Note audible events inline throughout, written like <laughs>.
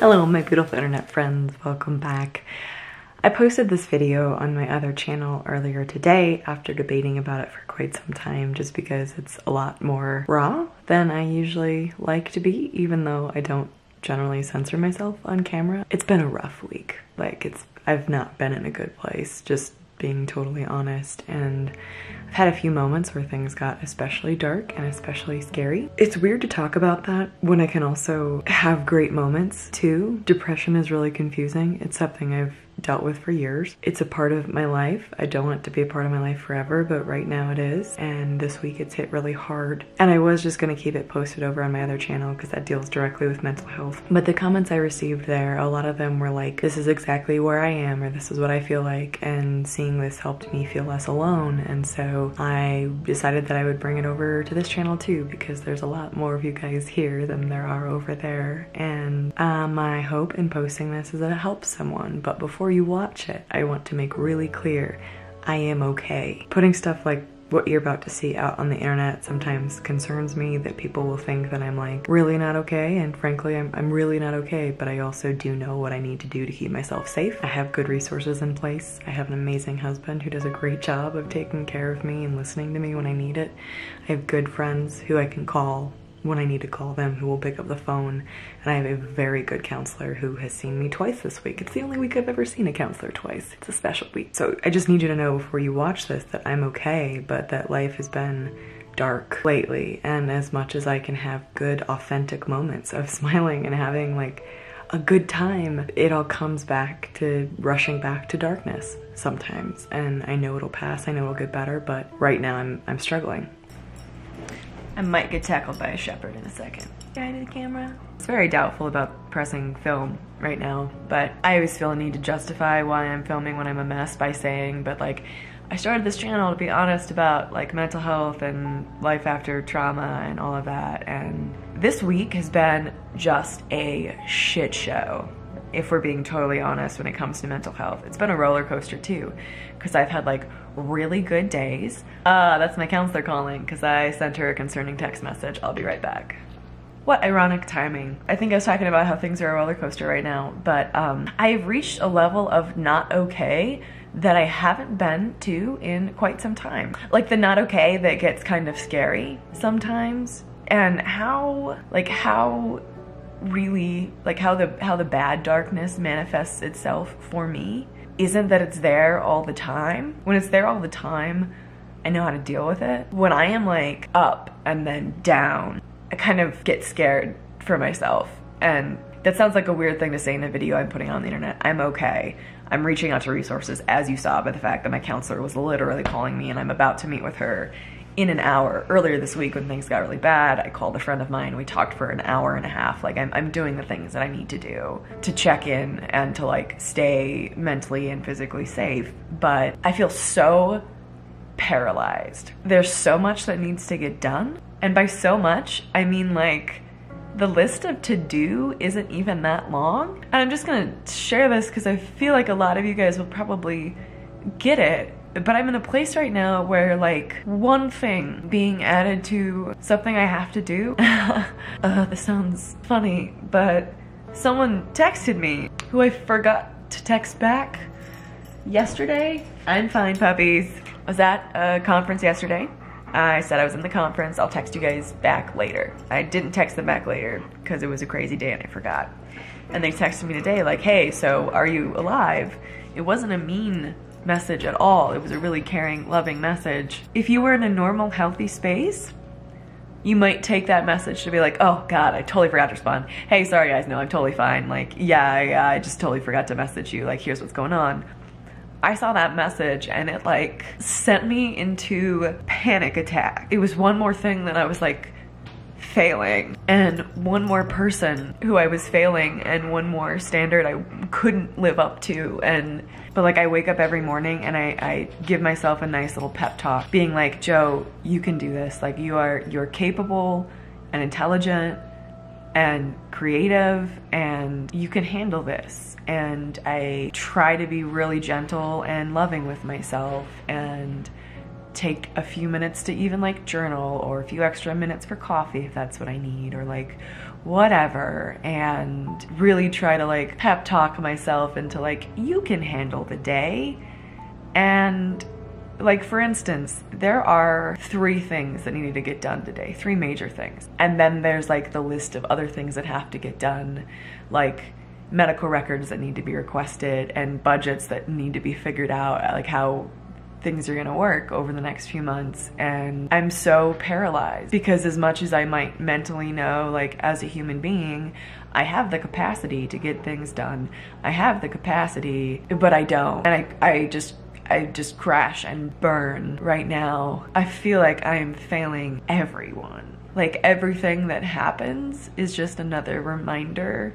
Hello my beautiful internet friends, welcome back. I posted this video on my other channel earlier today after debating about it for quite some time just because it's a lot more raw than I usually like to be even though I don't generally censor myself on camera. It's been a rough week. Like it's I've not been in a good place just being totally honest and I've had a few moments where things got especially dark and especially scary. It's weird to talk about that when I can also have great moments too. Depression is really confusing. It's something I've dealt with for years. It's a part of my life. I don't want it to be a part of my life forever, but right now it is. And this week it's hit really hard. And I was just gonna keep it posted over on my other channel because that deals directly with mental health. But the comments I received there, a lot of them were like, this is exactly where I am or this is what I feel like. And seeing this helped me feel less alone. And so I decided that I would bring it over to this channel too because there's a lot more of you guys here than there are over there. And uh, my hope in posting this is that it helps someone. But before you watch it, I want to make really clear I am okay. Putting stuff like what you're about to see out on the internet sometimes concerns me that people will think that I'm like really not okay and frankly I'm, I'm really not okay but I also do know what I need to do to keep myself safe. I have good resources in place. I have an amazing husband who does a great job of taking care of me and listening to me when I need it. I have good friends who I can call when I need to call them who will pick up the phone. And I have a very good counselor who has seen me twice this week. It's the only week I've ever seen a counselor twice. It's a special week. So I just need you to know before you watch this that I'm okay, but that life has been dark lately. And as much as I can have good, authentic moments of <laughs> smiling and having like a good time, it all comes back to rushing back to darkness sometimes. And I know it'll pass, I know it'll get better, but right now I'm, I'm struggling. I might get tackled by a shepherd in a second. Guy to the camera. It's very doubtful about pressing film right now, but I always feel a need to justify why I'm filming when I'm a mess by saying, but like, I started this channel to be honest about like mental health and life after trauma and all of that, and this week has been just a shit show if we're being totally honest when it comes to mental health. It's been a roller coaster too, because I've had like really good days. Uh, that's my counselor calling because I sent her a concerning text message. I'll be right back. What ironic timing. I think I was talking about how things are a roller coaster right now, but um, I've reached a level of not okay that I haven't been to in quite some time. Like the not okay that gets kind of scary sometimes and how like how really like how the how the bad darkness manifests itself for me isn't that it's there all the time. When it's there all the time, I know how to deal with it. When I am like up and then down, I kind of get scared for myself. And that sounds like a weird thing to say in a video I'm putting on the internet. I'm okay. I'm reaching out to resources as you saw by the fact that my counselor was literally calling me and I'm about to meet with her in an hour. Earlier this week when things got really bad, I called a friend of mine. We talked for an hour and a half. Like I'm, I'm doing the things that I need to do to check in and to like stay mentally and physically safe. But I feel so paralyzed. There's so much that needs to get done. And by so much, I mean like the list of to do isn't even that long. And I'm just gonna share this because I feel like a lot of you guys will probably get it but I'm in a place right now where like one thing being added to something I have to do. <laughs> uh, this sounds funny, but someone texted me who I forgot to text back yesterday. I'm fine, puppies. I was at a conference yesterday. I said I was in the conference. I'll text you guys back later. I didn't text them back later because it was a crazy day and I forgot. And they texted me today like, hey, so are you alive? It wasn't a mean message at all. It was a really caring, loving message. If you were in a normal, healthy space, you might take that message to be like, oh God, I totally forgot to respond. Hey, sorry guys, no, I'm totally fine. Like, yeah, yeah, I just totally forgot to message you. Like, here's what's going on. I saw that message and it like sent me into panic attack. It was one more thing that I was like, failing and one more person who I was failing and one more standard I couldn't live up to and but like I wake up every morning and I, I give myself a nice little pep talk being like Jo you can do this. Like you are you're capable and intelligent and creative and you can handle this. And I try to be really gentle and loving with myself and take a few minutes to even like journal or a few extra minutes for coffee if that's what I need or like whatever and really try to like pep talk myself into like you can handle the day. And like for instance there are three things that needed to get done today three major things. And then there's like the list of other things that have to get done like medical records that need to be requested and budgets that need to be figured out like how things are gonna work over the next few months. And I'm so paralyzed because as much as I might mentally know, like as a human being, I have the capacity to get things done. I have the capacity, but I don't. And I, I just I just crash and burn right now. I feel like I am failing everyone. Like everything that happens is just another reminder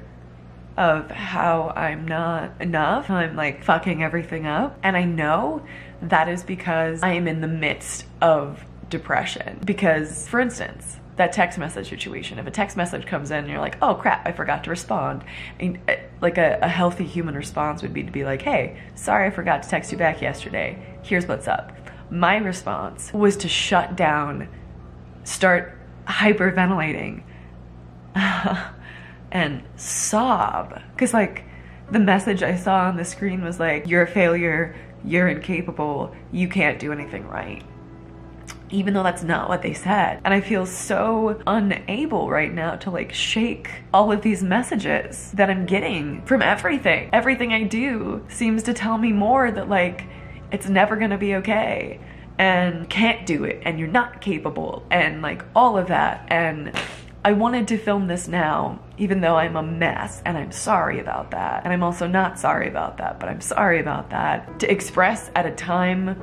of how I'm not enough. I'm like fucking everything up. And I know that is because I am in the midst of depression. Because, for instance, that text message situation. If a text message comes in and you're like, oh crap, I forgot to respond. And, uh, like a, a, healthy human response would be to be like, hey, sorry I forgot to text you back yesterday. Here's what's up. My response was to shut down, start hyperventilating, <laughs> and sob. Because, like, the message I saw on the screen was like, you're a failure, you're incapable, you can't do anything right. Even though that's not what they said. And I feel so unable right now to like shake all of these messages that I'm getting from everything. Everything I do seems to tell me more that like it's never gonna be okay and can't do it and you're not capable and like all of that. And I wanted to film this now, even though I'm a mess, and I'm sorry about that. And I'm also not sorry about that, but I'm sorry about that. To express at a time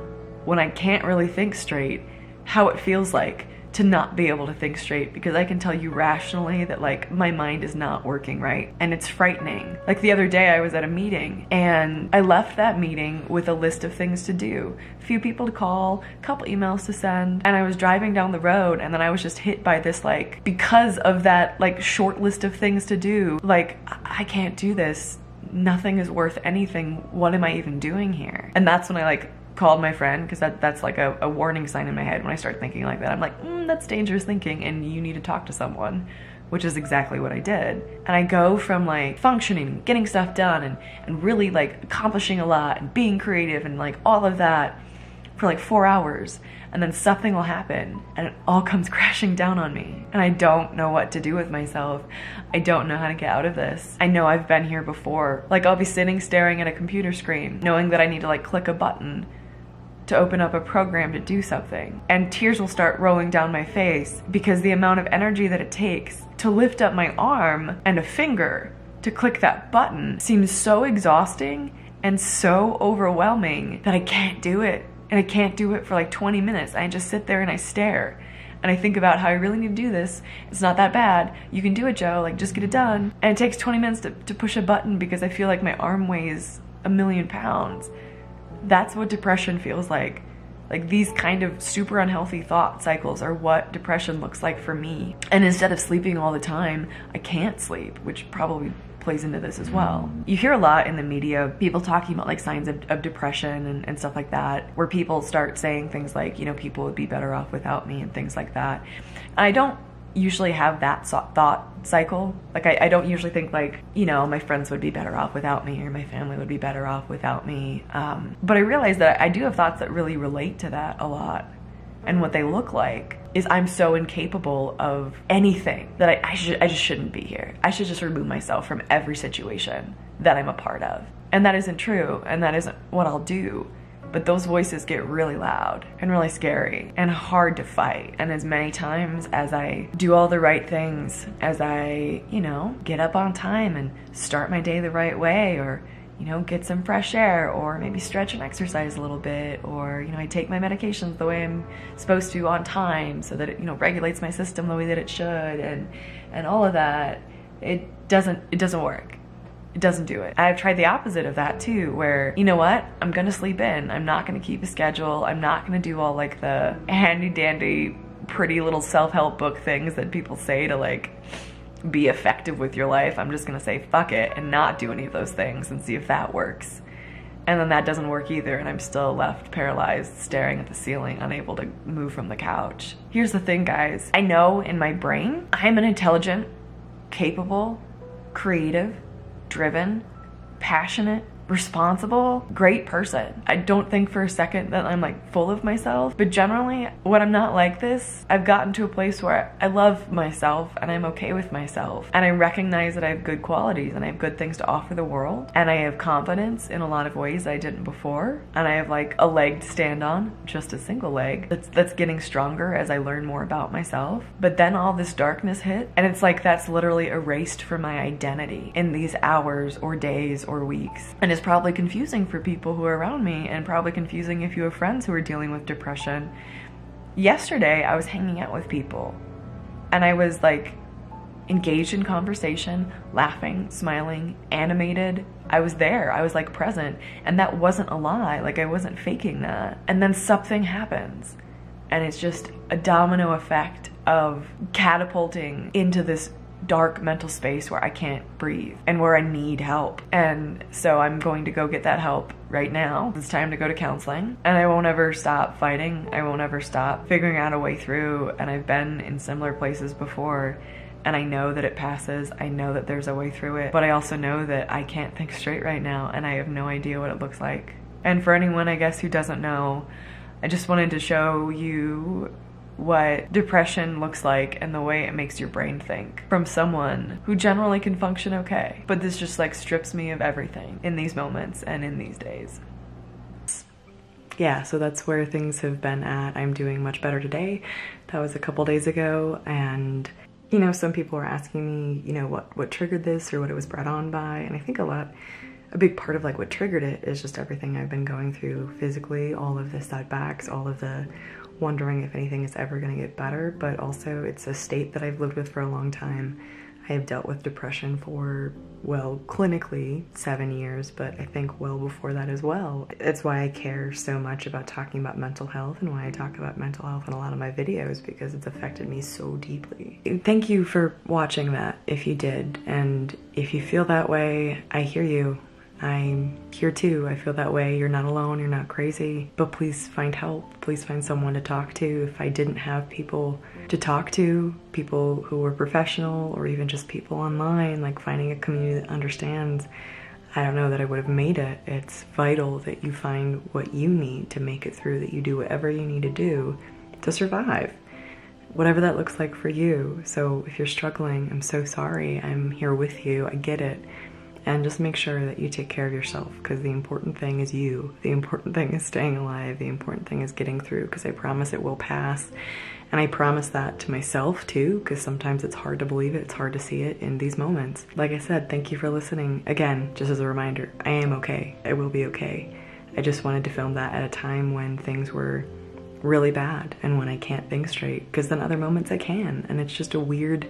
when I can't really think straight how it feels like to not be able to think straight because I can tell you rationally that like my mind is not working right and it's frightening. Like the other day I was at a meeting and I left that meeting with a list of things to do. A few people to call, a couple emails to send, and I was driving down the road and then I was just hit by this like because of that like short list of things to do, like I can't do this nothing is worth anything. What am I even doing here? And that's when I like called my friend because that, that's like a, a, warning sign in my head when I start thinking like that. I'm like, mm, that's dangerous thinking and you need to talk to someone, which is exactly what I did. And I go from like functioning, getting stuff done and, and really like accomplishing a lot and being creative and like all of that for like four hours and then something will happen and it all <laughs> comes crashing down on me and I don't know what to do with myself. I don't know how to get out of this. I know I've been here before. Like I'll be sitting staring at a computer screen knowing that I need to like click a button to open up a program to do something. And tears will start rolling down my face because the amount of energy that it takes to lift up my arm and a finger to click that button seems so exhausting and so overwhelming that I can't do it. And I can't do it for like 20 minutes. I just sit there and I stare. And I think about how I really need to do this. It's not that bad. You can do it, Jo. Like, just get it done. And it takes 20 minutes to, to push a button because I feel like my arm weighs a million pounds that's what depression feels like. Like these kind of super unhealthy thought cycles are what depression looks like for me. And instead of sleeping all the time, I can't sleep, which probably plays into this as well. You hear a lot in the media, people talking about like signs of, of depression and, and, stuff like that, where people start saying things like, you know, people would be better off without me and things like that. I don't usually have that thought cycle. Like I, I, don't usually think like, you know, my friends would be better off without me or my family would be better off without me. Um, but I realize that I do have thoughts that really relate to that a lot. And what they look like is I'm so incapable of anything that I, I, should, I just shouldn't be here. I should just remove myself from every situation that I'm a part of. And that isn't true. And that isn't what I'll do but those voices get really loud and really scary and hard to fight. And as many times as I do all the right things, as I, you know, get up on time and start my day the right way, or, you know, get some fresh air, or maybe stretch and exercise a little bit, or, you know, I take my medications the way I'm supposed to on time so that it, you know, regulates my system the way that it should, and, and all of that, it doesn't, it doesn't work it doesn't do it. I've tried the opposite of that too, where, you know what, I'm gonna sleep in. I'm not gonna keep a schedule. I'm not gonna do all like the handy dandy, pretty little self-help book things that people say to like be effective with your life. I'm just gonna say fuck it and not do any of those things and see if that works. And then that doesn't work either, and I'm still left paralyzed, staring at the ceiling, unable to move from the couch. Here's the thing, guys I know in my brain I'm an intelligent, capable, creative, driven, passionate, responsible, great person. I don't think for a second that I'm like full of myself, but generally when I'm not like this, I've gotten to a place where I love myself and I'm okay with myself. And I recognize that I have good qualities and I have good things to offer the world. And I have confidence in a lot of ways I didn't before. And I have like a leg to stand on, just a single leg, that's, that's getting stronger as I learn more about myself. But then all this darkness hit and it's like that's literally erased from my identity in these hours or days or weeks. And is probably confusing for people who are around me and probably confusing if you have friends who are dealing with depression. Yesterday, I was hanging out with people and I was like engaged in conversation, laughing, smiling, animated. I was there. I was like present. And that wasn't a lie. Like I wasn't faking that. And then something happens. And it's just a domino effect of catapulting into this dark mental space where I can't breathe and where I need help. And so I'm going to go get that help right now. It's time to go to counseling and I won't ever stop fighting. I won't ever stop figuring out a way through. And I've been in similar places before and I know that it passes. I know that there's a way through it, but I also know that I can't think straight right now and I have no idea what it looks like. And for anyone, I guess, who doesn't know, I just wanted to show you what depression looks like and the way it makes your brain think from someone who generally can function okay. But this just like strips me of everything in these moments and in these days. Yeah, so that's where things have been at. I'm doing much better today. That was a couple days ago and you know, some people are asking me, you know, what what triggered this or what it was brought on by, and I think a lot a big part of like what triggered it is just everything I've been going through physically, all of the setbacks, all of the wondering if anything is ever going to get better, but also it's a state that I've lived with for a long time. I have dealt with depression for, well, clinically seven years, but I think well before that as well. It's why I care so much about talking about mental health and why I talk about mental health in a lot of my videos because it's affected me so deeply. Thank you for watching that if you did. And if you feel that way, I hear you. I'm here too. I feel that way. You're not alone. You're not crazy. But please find help. Please find someone to talk to. If I didn't have people to talk to, people who were professional or even just people online, like finding a community that understands, I don't know that I would have made it. It's vital that you find what you need to make it through, that you do whatever you need to do to survive. Whatever that looks like for you. So if you're struggling, I'm so sorry. I'm here with you. I get it and just make sure that you take care of yourself because the important thing is you. The important thing is staying alive. The important thing is getting through because I promise it will pass. And I promise that to myself too because sometimes it's hard to believe it. It's hard to see it in these moments. Like I said, thank you for listening. Again, just as a reminder, I am okay. I will be okay. I just wanted to film that at a time when things were really bad and when I can't think straight because then other moments I can. And it's just a weird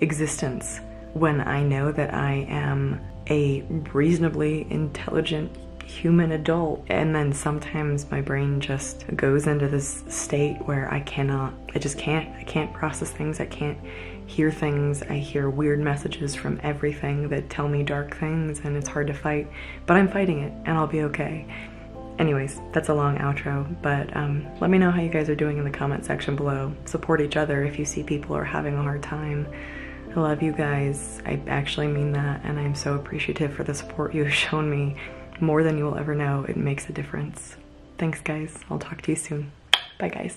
existence when I know that I am a reasonably intelligent human adult and then sometimes my brain just goes into this state where I cannot I just can't I can't process things I can't hear things I hear weird messages from everything that tell me dark things and it's hard to fight but I'm fighting it and I'll be okay. Anyways that's a long outro but um, let me know how you guys are doing in the comment section below. Support each other if you see people are having a hard time I love you guys. I actually mean that, and I'm so appreciative for the support you have shown me. More than you will ever know, it makes a difference. Thanks, guys. I'll talk to you soon. Bye, guys.